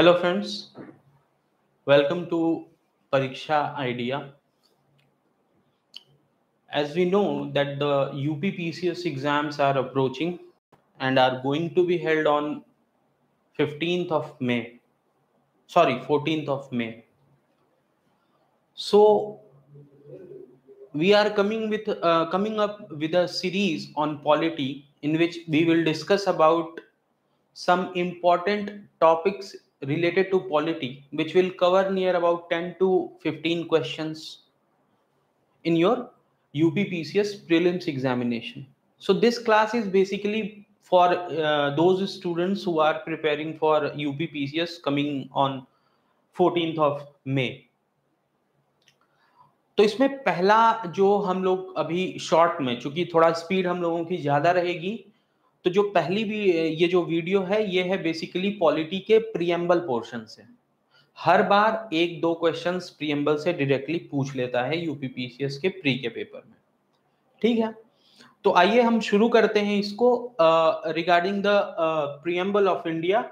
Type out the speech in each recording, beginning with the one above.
Hello friends, welcome to Pariksha Idea. As we know that the UPPCS exams are approaching and are going to be held on 15th of May. Sorry, 14th of May. So we are coming with uh, coming up with a series on polity in which we will discuss about some important topics related to polity which will cover near about 10 to 15 questions in your UPPCS prelims examination. So this class is basically for uh, those students who are preparing for UPPCS coming on 14th of May. तो इसमें पहला जो हम लोग अभी short में चूँकि थोड़ा स्पीड हम लोगों की ज़्यादा रहेगी तो जो पहली भी ये जो वीडियो है, ये है बेसिकली पॉलिटी के प्रियम्बल पोर्शन से। हर बार एक दो क्वेश्चंस प्रियम्बल से डायरेक्टली पूछ लेता है यूपीपीसीएस के प्री के पेपर में। ठीक है? तो आइए हम शुरू करते हैं इसको regarding the preamble of India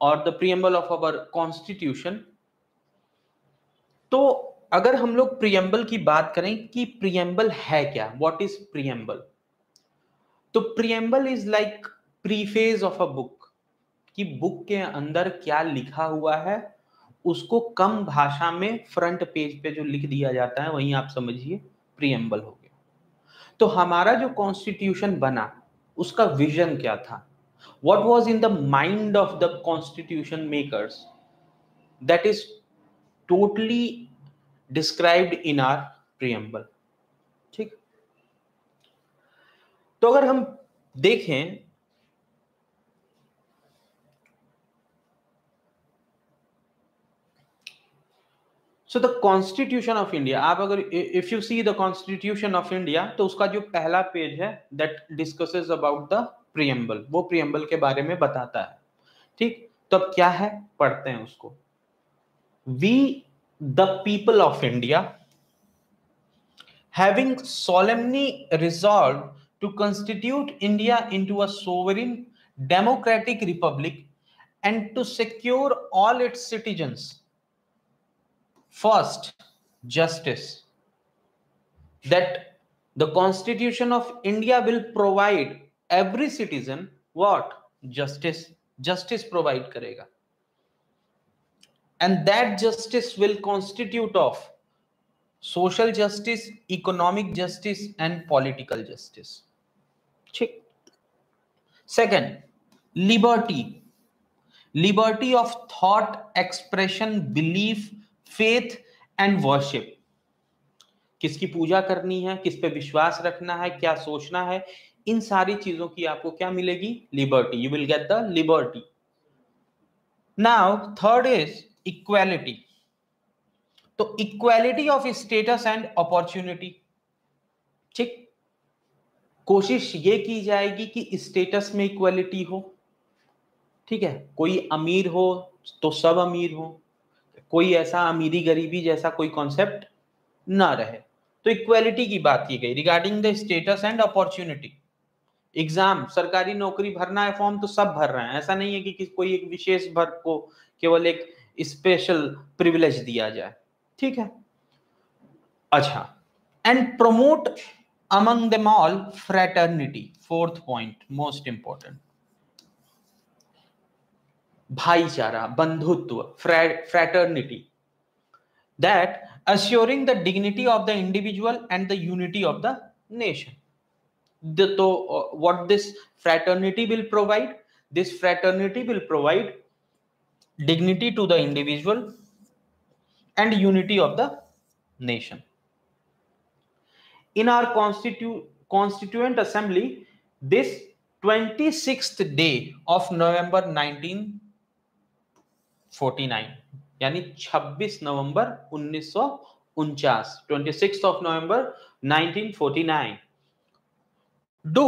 और the preamble of our constitution तो अगर हम लोग प्रियम्बल की बात करें कि प्रियम्बल है क्या? व्हाट इज़ प्रियम्बल तो preamble is like preface of a book कि बुक के अंदर क्या लिखा हुआ है, उसको कम भाषा में फ्रंट पेज पे जो लिख दिया जाता है, वही आप समझिए प्रियम्बल हो गया। तो हमारा जो कॉन्स्टिट्यूशन बना, उसका विजन क्या था? What was in the mind of the constitution makers? That is totally described in our preamble ठीक? तो अगर हम देखें so the constitution of India आप अगर if you see the constitution of India तो उसका जो पहला पेज है that discusses about the preamble वो प्रियम्बल के बारे में बताता है। ठीक? तो अब क्या है? पढ़ते हैं उसको। We the people of India having solemnly resolved to constitute India into a sovereign democratic republic and to secure all its citizens. First justice. That the constitution of india will provide every citizen what? Justice. Justice provide karega. And that justice will constitute of social justice economic justice and political justice ठीक। Second liberty liberty of thought, expression, belief, faith and worship. किसकी पूजा करनी है, किस पे विश्वास रखना है, क्या सोचना है, इन सारी चीज़ों की आपको क्या मिलेगी? Liberty you will get the liberty now third is equality तो equality of status and opportunity ठीक। कोशिश ये की जाएगी कि स्टेटस में इक्वालिटी हो ठीक है? कोई अमीर हो तो सब अमीर हो कोई ऐसा अमीरी गरीबी जैसा कोई कॉन्सेप्ट ना रहे। तो इक्वालिटी की बात की गई। Regarding the status and opportunity exam सरकारी नौकरी भरना है फॉर्म तो सब भर रहे हैं। ऐसा नहीं है कि, कि कोई एक विशेष वर्ग को केवल एक स्पेशल प्रिविलेज दिया जाए ठीक है? अच्छा and promote among them all, fraternity, fourth point, most important. Bhaichara, Bandhutva, fraternity. That assuring the dignity of the individual and the unity of the nation. The, to, uh, what this fraternity will provide? This fraternity will provide dignity to the individual and unity of the nation in our constitu- constituent assembly this 26th day of november 1949 यानी 26 नवंबर 1949 26th of november 1949 do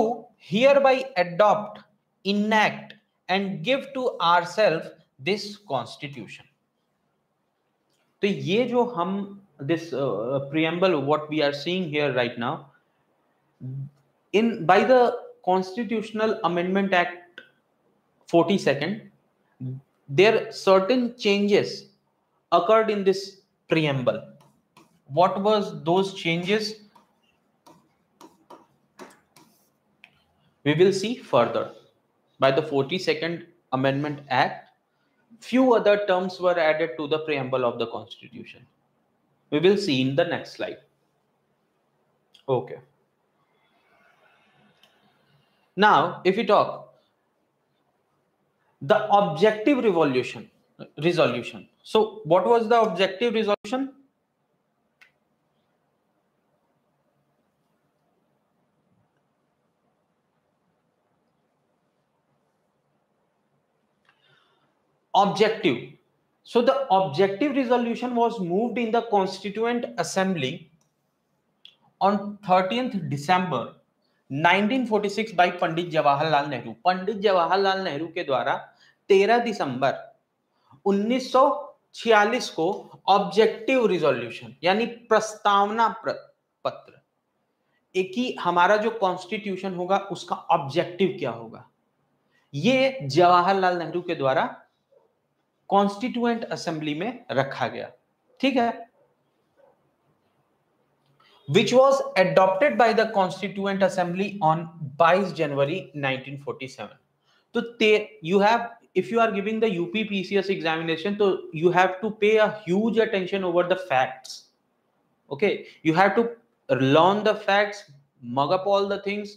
hereby adopt enact and give to ourselves this constitution तो ये जो हम this uh, preamble what we are seeing here right now in by the constitutional amendment act 42nd there certain changes occurred in this preamble. What was those changes? We will see further. By the 42nd Amendment Act, few other terms were added to the preamble of the Constitution. We will see in the next slide. Okay. Now, if we talk the objective revolution resolution. So, what was the objective resolution? Objective. So, the objective resolution was moved in the Constituent Assembly on 13th December 1946 by Pandit Jawaharlal Nehru Pandit Jawaharlal Nehru के द्वारा 13 दिसंबर 1946 को objective resolution यानी प्रस्तावना पत्र एक ही हमारा जो constitution होगा उसका ऑब्जेक्टिव क्या होगा? ये जवाहरलाल नेहरू के द्वारा कॉन्स्टिट्यूएंट असेंबली में रखा गया। ठीक है? Which was adopted by the constituent assembly on बाईस जनवरी 1947. तो you have if you are giving the UP PCS examination तो you have to pay a attention over the facts okay you have to learn the facts mug up all the things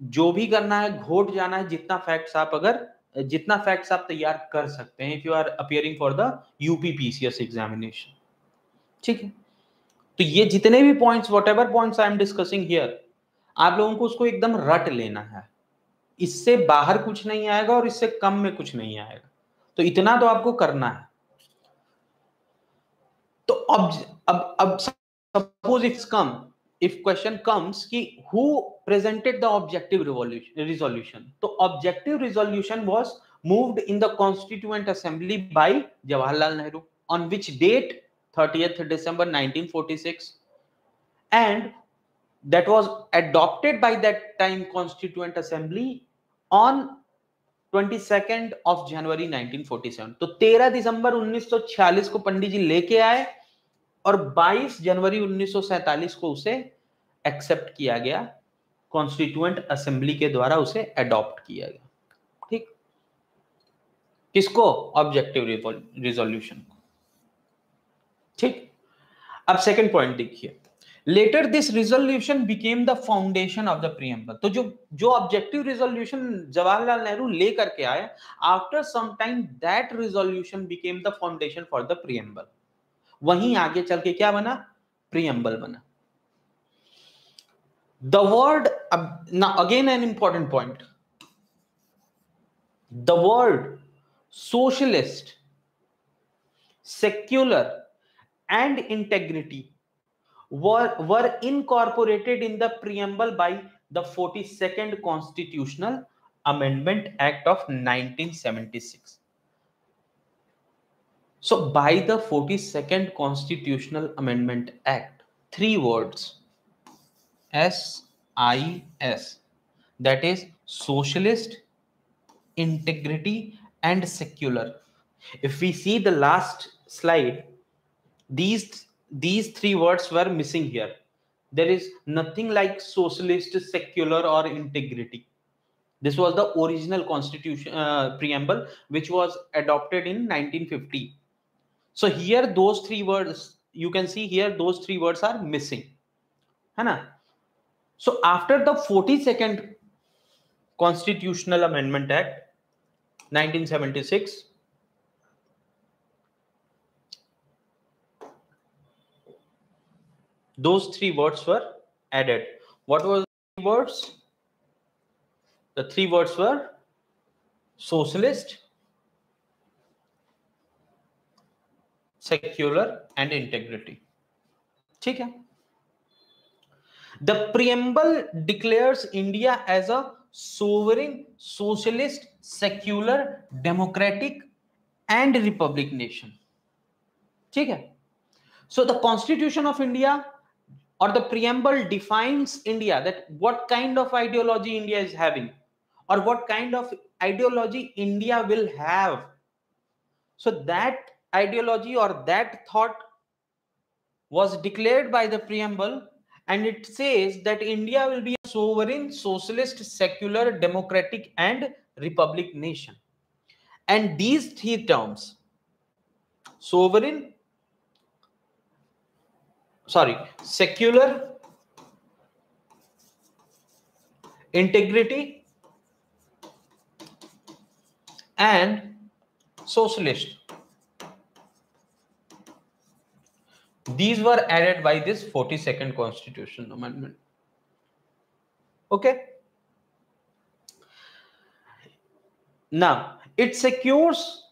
जो भी करना है, घोट जाना है, जितना facts आप अगर जितना फैक्ट्स आप तैयार कर सकते हैं if you are appearing for the UP PCS examination ठीक है? तो ये जितने भी points whatever points I am discussing here आप लोगों को उसको एकदम रट लेना है। इससे बाहर कुछ नहीं आएगा और इससे कम में कुछ नहीं आएगा। तो इतना तो आपको करना है। तो अब अब अब suppose it's come if question comes कि who presented the objective resolution तो objective resolution was moved in the constituent assembly by Jawaharlal Nehru on which date 30th December 1946 and that was adopted by that time constituent assembly on 22nd of January 1947 तो 13 दिसंबर 1946 को पंडित जी लेके आए और 22 जनवरी 1947 को उसे accept किया गया कॉन्स्टिट्यूएंट असेंबली के द्वारा उसे अडॉप्ट किया गया। ठीक? किसको? ऑब्जेक्टिव रिजोल्यूशन को। ठीक? अब सेकंड पॉइंट देखिए। Later this resolution became the foundation of the preamble तो जो जो ऑब्जेक्टिव रिजोल्यूशन जवाहरलाल नेहरू लेकर के आए after some time that resolution became the foundation for the preamble वहीं आगे चल के क्या बना? प्रियम्बल बना। The word again an important point the word socialist secular and integrity were were incorporated in the preamble by the forty second constitutional amendment act of 1976 So, by the 42nd Constitutional Amendment Act, three words S I S that is socialist, integrity, and secular. If we see the last slide, these these three words were missing here. There is nothing like socialist secular or integrity. This was the original constitution uh, preamble which was adopted in 1950 so here those three words you can see here those three words are missing. Hana? so after the 42nd constitutional amendment act 1976 those three words were added. What was the words? The three words were socialist secular and integrity ठीक है the preamble declares india as a sovereign socialist secular democratic and republic nation ठीक है so the constitution of india or the preamble defines India that what kind of ideology India is having or what kind of ideology India will have so that ideology or that thought was declared by the preamble and it says that india will be a sovereign socialist secular democratic and republic nation and these three terms sovereign sorry secular integrity and socialist. These were added by this 42nd Constitution Amendment. Okay. Now, it secures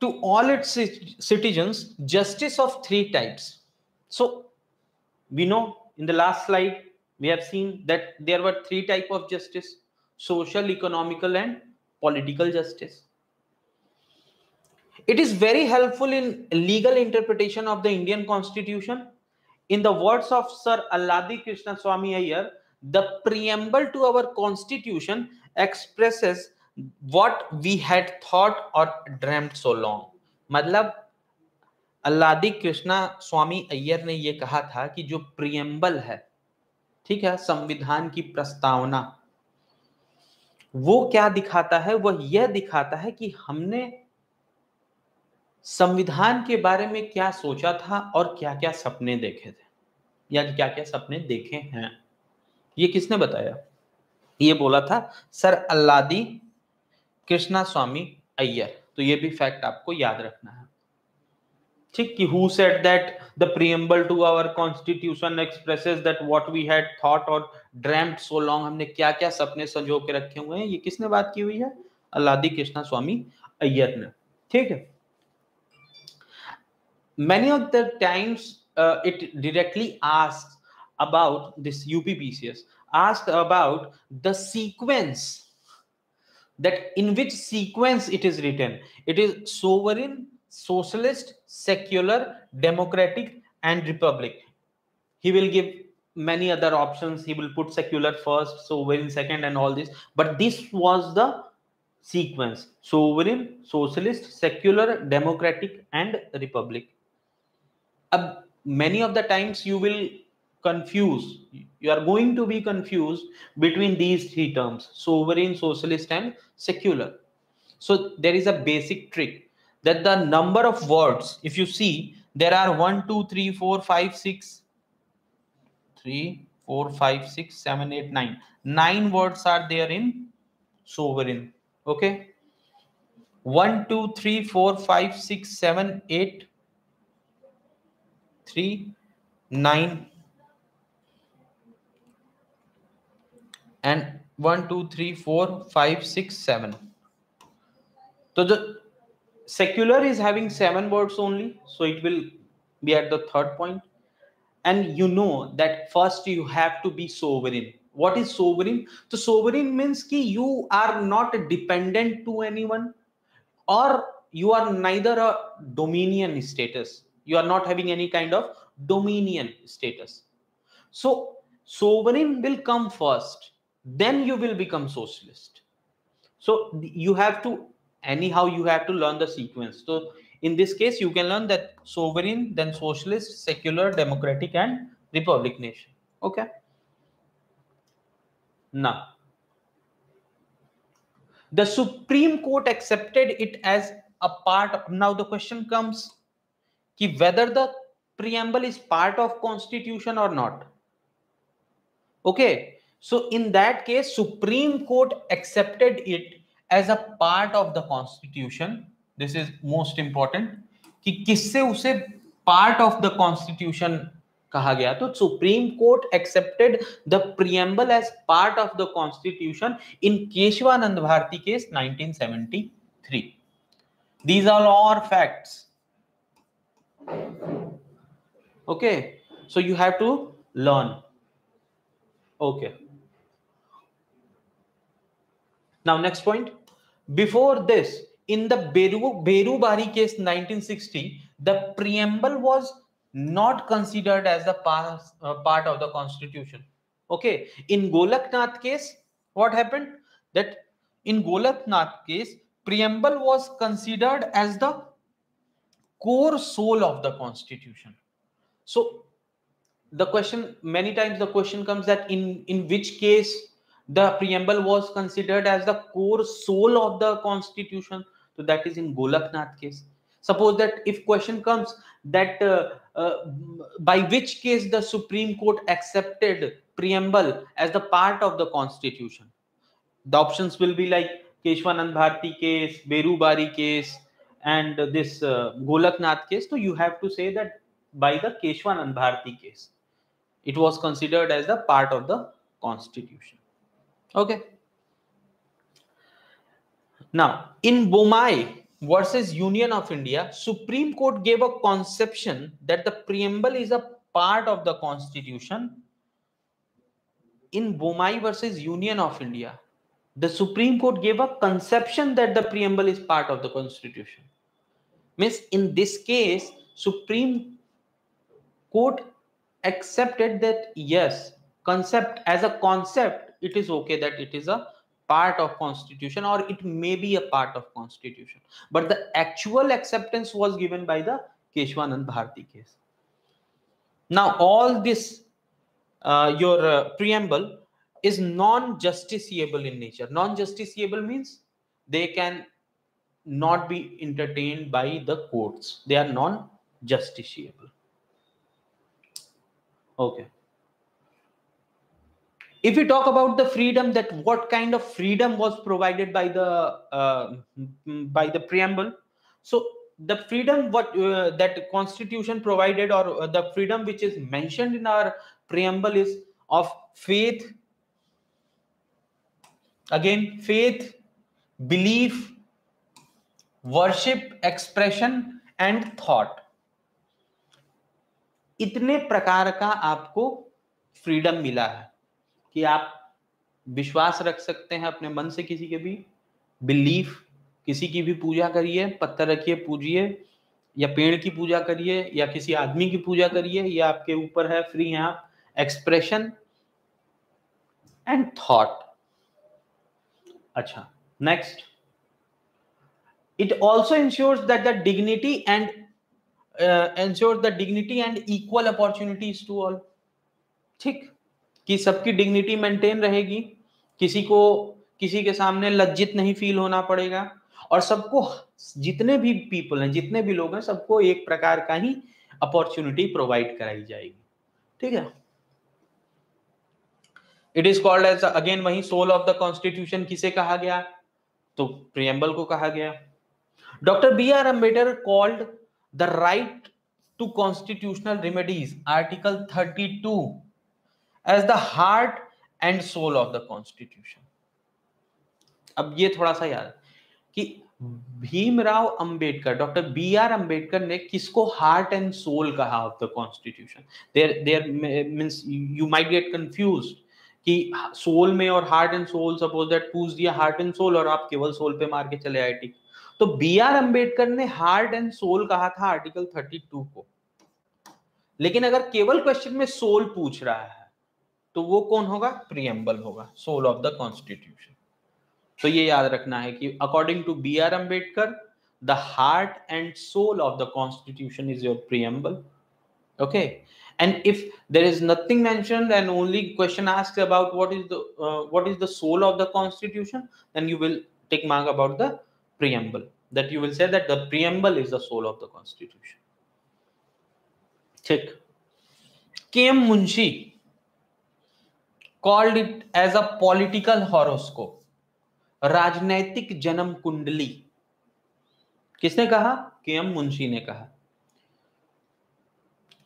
to all its citizens justice of three types. So, we know in the last slide, we have seen that there were three type of justice, social, economical, and political justice. It is very helpful in legal interpretation of the Indian constitution. In the words of Sir Alladi Krishna Swami Iyer, the preamble to our constitution expresses what we had thought or dreamt so long. मतलब अल्लादी कृष्णा स्वामी अय्यर ने यह कहा था कि जो preamble है ठीक है संविधान की प्रस्तावना वो क्या दिखाता है वह यह दिखाता है कि हमने संविधान के बारे में क्या सोचा था और क्या क्या सपने देखे थे? या क्या क्या सपने देखे हैं? ये किसने बताया? ये बोला था सर अल्लादी कृष्णा स्वामी अय्यर। तो ये भी फैक्ट आपको याद रखना है। ठीक, कि who said that the preamble to our constitution expresses that what we had thought और ड्रीम्ड सो लॉन्ग हमने क्या क्या सपने संजो के रखे हुए हैं? ये किसने बात की हुई है? अल्लादी कृष्णा स्वामी अय्यर ने। ठीक है? Many of the times uh, it directly asks about this UPPCS asked about the sequence that in which sequence it is written. It is sovereign socialist secular democratic and republic. He will give many other options. He will put secular first sovereign second and all this. But this was the sequence. Sovereign socialist secular democratic and republic uh, many of the times you will confuse you are going to be confused between these three terms sovereign socialist and secular. So there is a basic trick that the number of words if you see there are 1 2 3 4 5 6 3 4 5 6 7 8 9 nine words are there in sovereign okay? 1 2 3 4 5 6 7 8 three, nine, and one, two, three, four, five, six, seven. So the secular is having seven words only, so it will be at the third point. And you know that first you have to be sovereign. What is sovereign? So sovereign means ki you are not dependent to anyone, or you are neither a dominion status you are not having any kind of dominion status. So sovereign will come first then you will become socialist. So you have to anyhow you have to learn the sequence. So in this case you can learn that sovereign then socialist secular democratic and republic nation. Okay? Now the supreme court accepted it as a part of, now the question comes कि whether the preamble is part of constitution और not okay so in that case Supreme Court accepted it as a part of the constitution this is most important कि किससे उसे part of the constitution कहा गया? तो Supreme Court accepted the preamble as part of the constitution in Kesavananda Bharati case 1973 these are all facts okay so you have to learn. Okay. Now next point. Before this in the beru beru bari case 1960 the preamble was not considered as a part, uh, part of the constitution. Okay in golaknath case what happened? That in golaknath case preamble was considered as the core soul of the constitution. So the question many times the question comes that in in which case the preamble was considered as the core soul of the constitution? So that is in golaknath case. Suppose that if question comes that uh, uh, by which case the supreme court accepted preamble as the part of the constitution? The options will be like keshwanand bharti case berubari case and this uh, golaknath case so you have to say that by the keshwanand bharti case it was considered as the part of the constitution. Okay. Now in bomai versus union of india supreme court gave a conception that the preamble is a part of the constitution. In bomai versus union of india the supreme court gave a conception that the preamble is part of the constitution means in this case supreme court accepted that yes concept as a concept it is okay that it is a part of constitution or it may be a part of constitution. But the actual acceptance was given by the keshwanand bharti case. Now all this uh, your uh, preamble is non-justiciable in nature. Non-justiciable means they can not be entertained by the courts. They are non-justiciable. Okay. If we talk about the freedom that what kind of freedom was provided by the uh, by the preamble? So the freedom what uh, that constitution provided or uh, the freedom which is mentioned in our preamble is of faith. Again faith belief worship expression and thought इतने प्रकार का आपको freedom मिला है कि आप विश्वास रख सकते हैं अपने मन से किसी के भी। बिलीफ किसी की भी पूजा करिए, पत्थर रखिए, पूजिए, या पेड़ की पूजा करिए, या किसी आदमी की पूजा करिए, या आपके ऊपर है फ्री है आप। एक्सप्रेशन एंड थॉट अच्छा next it also ensures that the dignity and ensure the dignity and equal opportunities to all ठीक? कि सबकी डिग्निटी मेंटेन रहेगी। किसी को, किसी के सामने लज्जित नहीं फील होना पड़ेगा। और सबको, जितने भी पीपल हैं, जितने भी लोग हैं, सबको एक प्रकार का ही अपॉर्चुनिटी प्रोवाइड कराई जाएगी। ठीक है? It is called as again वही सोल ऑफ़ द कॉन्स्टिट्यूशन किसे कहा गया? तो प्रियम्बल को कहा गया। Doctor B R Ambedkar called the right to constitutional remedies article 32 as the heart and soul of the constitution अब ये थोड़ा सा याद कि Bhimrao Ambedkar doctor B R Ambedkar ने किसको हार्ट एंड सोल कहा of the constitution there there means you might get confuse कि सोल में और heart and soul suppose that पूछ दिया हार्ट एंड सोल और आप केवल सोल पे मार के चले आए ठीक तो बी आर अंबेडकर ने हार्ट एंड सोल कहा था आर्टिकल 32 को। लेकिन अगर केवल क्वेश्चन में सोल पूछ रहा है तो वो कौन होगा? प्रियम्बल होगा सोल ऑफ़ द कॉन्स्टिट्यूशन। तो ये याद रखना है कि according to B R Ambedkar the heart and soul of the constitution is your preamble okay? And if there is nothing mentioned and only question asked about what is the uh, what is the soul of the constitution you will take mark about the preamble that you will say that the preamble is the soul of the constitution ठीक K M Munshi called it as a political horoscope राजनैतिक जन्म कुंडली किसने कहा के M Munshi ने कहा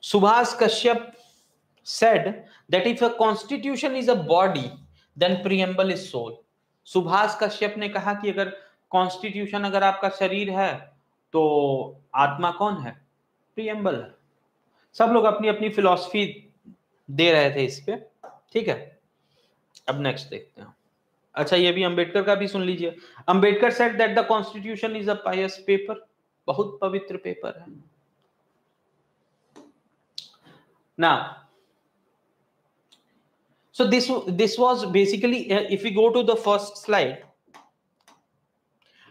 Subhash Kashyap said that if a constitution is a body then preamble is soul Subhash Kashyap ने कहा कि अगर कॉन्स्टिट्यूशन अगर आपका शरीर है तो आत्मा कौन है? प्रियम्बल है। सब लोग अपनी अपनी फिलॉसफी दे रहे थे इस पे ठीक है? अब नेक्स्ट देखते हैं। अच्छा ये भी अंबेडकर का भी सुन लीजिए। Ambedkar said that the constitution is a pious paper बहुत पवित्र पेपर है। ना this this was basically uh, if we go to the first slide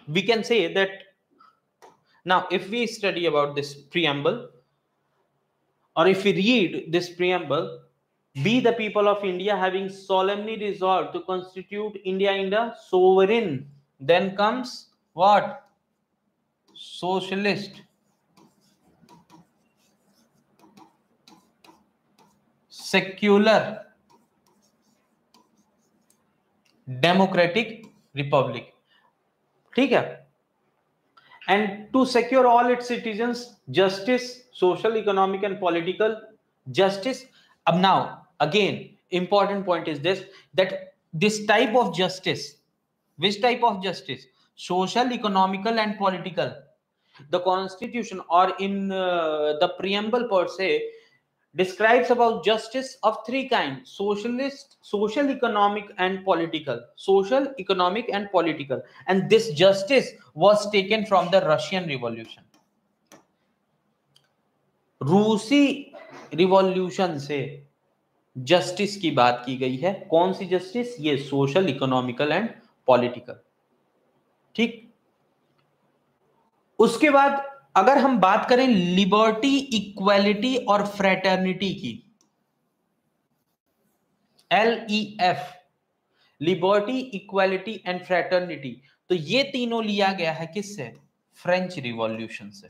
we can say that Now, if we study about this preamble, or if we read this preamble, be the people of India having solemnly resolved to constitute India in the sovereign, then comes what? Socialist. Secular. Democratic Republic. ठीक है and to secure all its citizens justice social economic and political justice अब now again important point is this that this type of justice which type of justice social economical and political the constitution or in uh, the preamble per se describes about justice of three kinds socialist social economic and political social economic and political and this justice was taken from the russian revolution रूसी revolution से justice की बात की गई है कौन सी justice ये सोशल इकोनॉमिकल एंड पॉलिटिकल ठीक उसके बाद अगर हम बात करें लिबर्टी, इक्वेलिटी और फ्रेटर्निटी की L E F liberty, equality and fraternity तो ये तीनों लिया गया है किससे? फ्रेंच रिवॉल्यूशन से।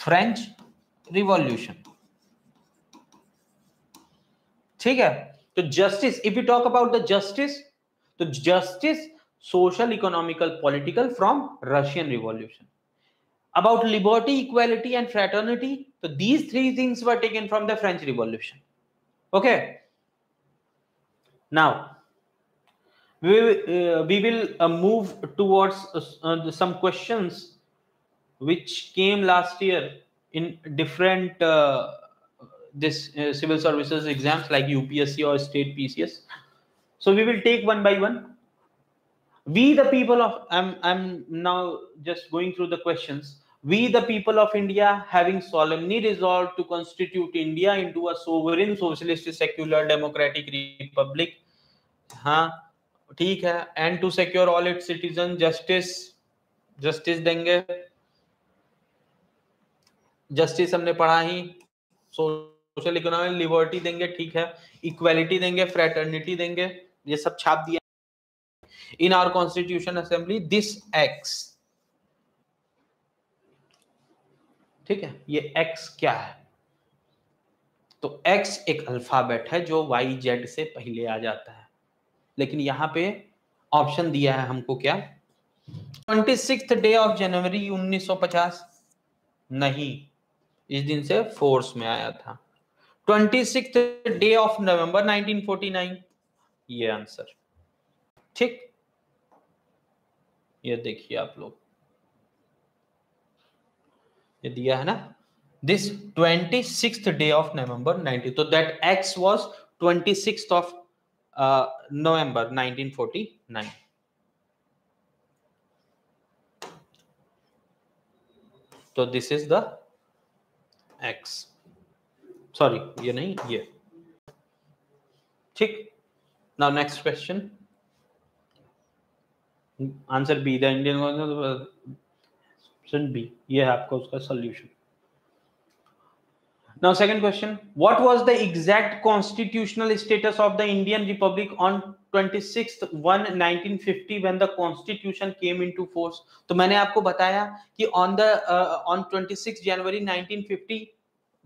French revolution. ठीक है? तो justice if you talk about the justice तो justice social, economical, political from Russian Revolution. About liberty, equality, and fraternity, so these three things were taken from the French Revolution. Okay. Now, we, uh, we will uh, move towards uh, some questions which came last year in different uh, this uh, civil services exams like UPSC or state PCS. So we will take one by one we the people of i'm i'm now just going through the questions we the people of india having solemnly resolved to constitute india into a sovereign socialist secular democratic republic हाँ ठीक है and to secure all its citizen justice justice देंगे justice हमने पढ़ा ही social economic liberty देंगे ठीक है इक्वेलिटी देंगे फ्रेटर्निटी देंगे ये सब छाप दिया in our constitution assembly, this x. ठीक है? ये x क्या है? तो x एक अल्फ़ाबेट है जो y, z से पहले आ जाता है। लेकिन यहाँ पे ऑप्शन दिया है हमको क्या? Twenty six day of January 1950 नहीं, इस दिन से फोर्स में आया था। Twenty six day of November 1949 ये आंसर ठीक? ये देखिए आप लोग। ये दिया है ना? This twenty six day of November nineteen तो that X was twenty six of November nineteen forty nine तो this is the X sorry ये नहीं, ये। ठीक। Now next question answer B the Indian option B ये है आपका उसका solution now second question what was the exact constitutional status of the indian republic on 26th 1 1950 when the constitution came into force तो मैंने आपको बताया कि on the uh, on 26 January 1950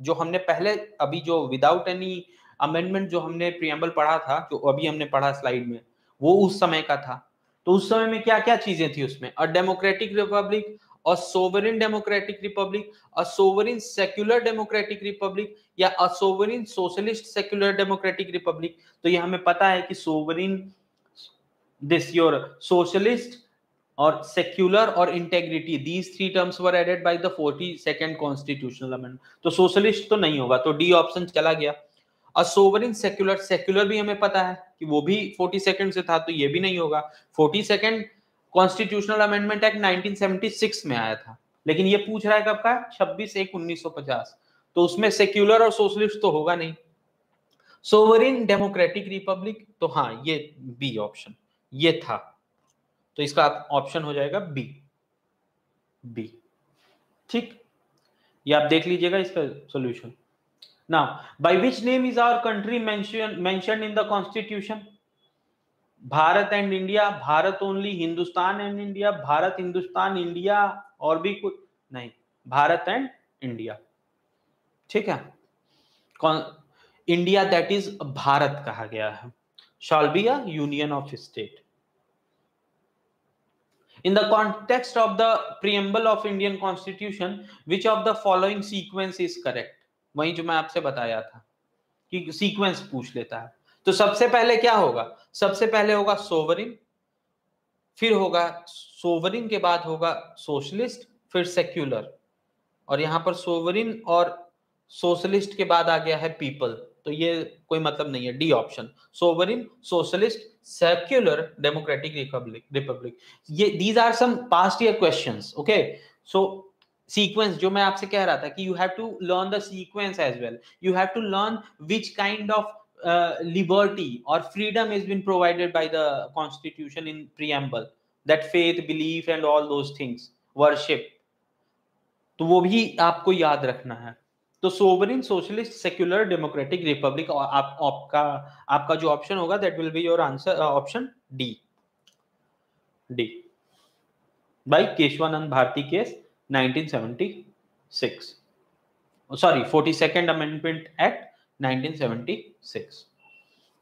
जो हमने पहले अभी जो विदाउट एनी अमेंडमेंट जो हमने प्रियम्बल पढ़ा था जो अभी हमने पढ़ा स्लाइड में वो उस समय का था तो उस समय में क्या क्या चीज़ें थी उसमें? A democratic republic a sovereign democratic republic a sovereign secular democratic republic या a sovereign socialist secular democratic republic तो ये हमें पता है कि सोवरिन दिस योर सोशलिस्ट और सेक्युलर और integrity these three terms were added by the forty second constitutional amendment तो सोशलिस्ट तो नहीं होगा तो डी ऑप्शन चला गया। सोवरिन सेक्युलर सेक्युलर भी हमें पता है कि वो भी फोर्टी सेकेंड से था तो ये भी नहीं होगा। Forty second constitutional amendment act 1976 में आया था। लेकिन ये पूछ रहा है कब का? 26 एक 1950 तो उसमें सेक्युलर और सोशलिस्ट तो होगा नहीं। सोवरिन डेमोक्रेटिक रिपब्लिक तो हाँ ये बी ऑप्शन ये था। तो इसका ऑप्शन हो जाएगा बी बी ठीक? ये आप देख लीजिएगा इसका solution now by which name is our country mention mention in the constitution Bharat and India Bharat only Hindustan and India Bharat Hindustan India और भी कुछ नहीं भारत एंड इंडिया ठीक है? इंडिया दैट इज़ भारत कहा गया है। Shall be a union of state in the context of the preamble of indian constitution, which of the following sequence is correct? वही जो मैं आपसे बताया था कि सीक्वेंस पूछ लेता है। तो सबसे पहले क्या होगा? सबसे पहले होगा सोवरिन फिर होगा सोवरिन के बाद होगा सोशलिस्ट फिर सेक्युलर और यहाँ पर सोवरिन और सोशलिस्ट के बाद आ गया है पीपल तो ये कोई मतलब नहीं है D option sovereign socialist secular democratic republic republic ये these are some past year questions okay so sequence जो मैं आपसे कह रहा था कि you have to learn the sequence as well you have to learn which kind of liberty or freedom has been provided by the constitution in preamble. That faith, belief and all those things. Worship. तो वो भी आपको याद रखना है। तो sovereign socialist secular democratic republic आप, आपका आपका जो ऑप्शन होगा that will be your answer option D D by Kesavananda Bharati case 1976 sorry 42nd amendment act 1976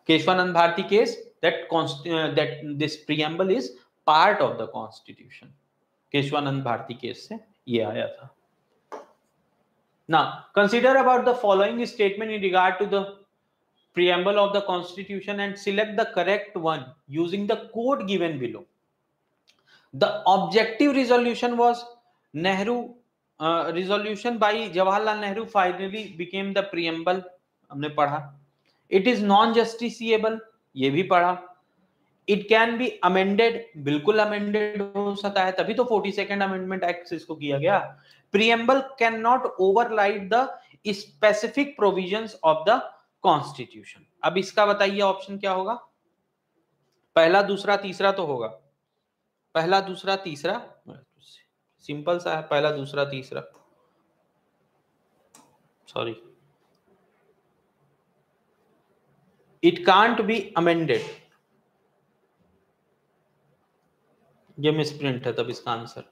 keshwanand bharti case that uh, that this preamble is part of the constitution keshwanand bharti case से ये आया था now consider about the following statement in regard to the preamble of the constitution and select the correct one using the code given below the objective resolution was nehru resolution by Jawaharlal Nehru finally became the preamble हमने पढ़ा। It is non justiciable ये भी पढ़ा। It can be amended बिल्कुल amended हो सकता है, तभी तो फोर्टी सेकेंड अमेंडमेंट एक्ट इसको किया गया। Preamble can not override the specific provision of the constitution अब इसका बताइए ऑप्शन क्या होगा? पहला, दूसरा, तीसरा तो होगा। पहला, दूसरा, तीसरा सिंपल सा है, पहला, दूसरा, तीसरा। Sorry it can't be amended ये मिस प्रिंट है तब इसका answer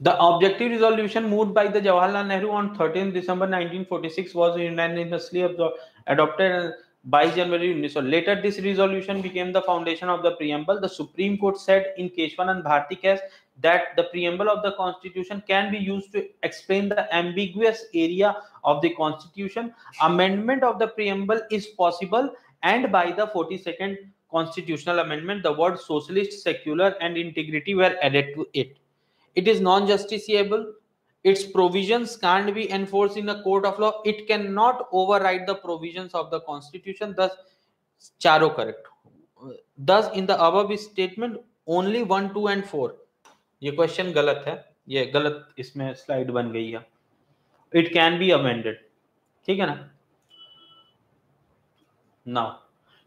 the objective resolution move by the Jawaharlal Nehru on thirteen December nineteen forty six was unanimously adopted by January So Later, this resolution became the foundation of the preamble. The Supreme Court said in Keshwanand Bharti case that the preamble of the Constitution can be used to explain the ambiguous area of the Constitution. Amendment of the preamble is possible, and by the 42nd constitutional amendment, the words socialist, secular, and integrity were added to it. It is non-justiciable its provisions can't be enforced in a court of law it cannot override the provisions of the constitution thus charo correct thus in the above statement only 1 2 and 4 ये question गलत है ये गलत इसमें slide बन गई है it can be amended ठीक है ना now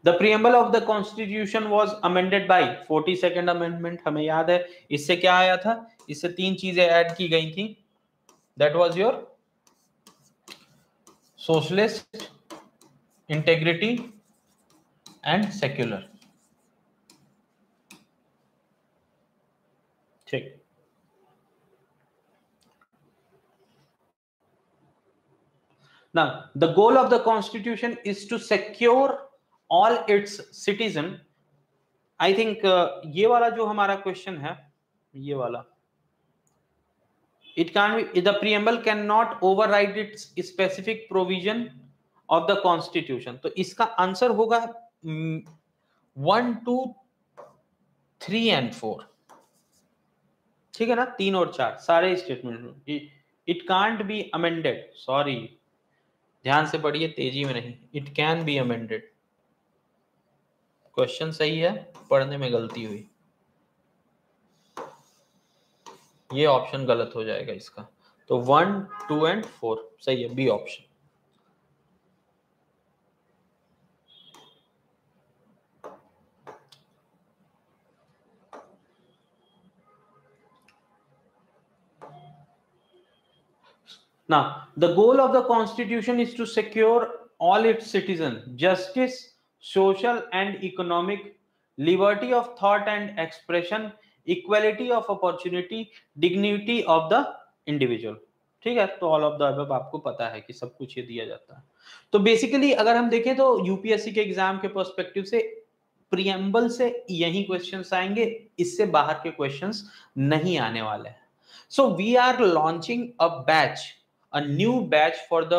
the preamble of the constitution was amended by 42nd amendment हमें याद है इससे क्या आया था इससे तीन चीज़ें ऐड की गई थी that was your socialist integrity and secular check now the goal of the constitution is to secure all its citizen i think uh, ये वाला जो हमारा क्वेश्चन है ये वाला it can be, the preamble cannot override its specific provision of the constitution. तो इसका answer होगा one two three and four ठीक है ना? तीन और चार, सारे statement it can't be amended sorry ध्यान से पढ़िए, तेज़ी में नहीं। It can be amended question सही है, पढ़ने में गलती हुई। ये ऑप्शन गलत हो जाएगा इसका। तो वन टू एंड फोर सही है बी ऑप्शन ना the goal of the constitution is to secure all its citizen justice social and economic liberty of thought and expression equality of opportunity dignity of the individual ठीक है? तो all of the अब आपको पता है कि सब कुछ ये दिया जाता है। तो बेसिकली अगर हम देखें तो यूपीएससी के एग्ज़ाम के पर्सपेक्टिव से प्रियम्बल से यही क्वेश्चन आएँगे, इससे बाहर के क्वेश्चन नहीं आने वाले हैं। So we are launching a batch a new batch for the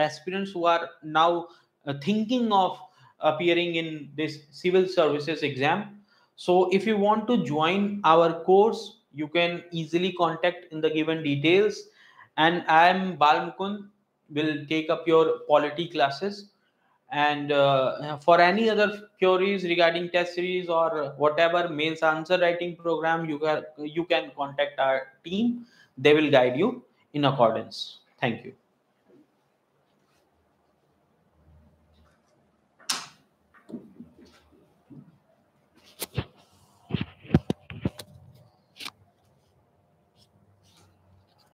experience who are now thinking of appearing in this civil services exam so if you want to join our course you can easily contact in the given details and i am balmukund will take up your polity classes and uh, for any other queries regarding test series or whatever mails answer writing program you can you can contact our team they will guide you in accordance. Thank you.